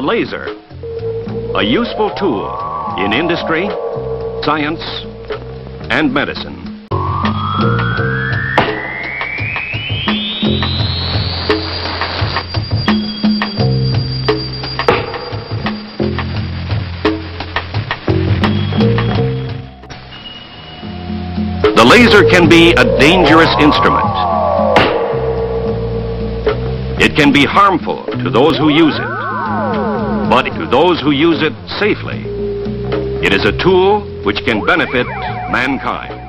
The laser, a useful tool in industry, science, and medicine. The laser can be a dangerous instrument. It can be harmful to those who use it. But to those who use it safely, it is a tool which can benefit mankind.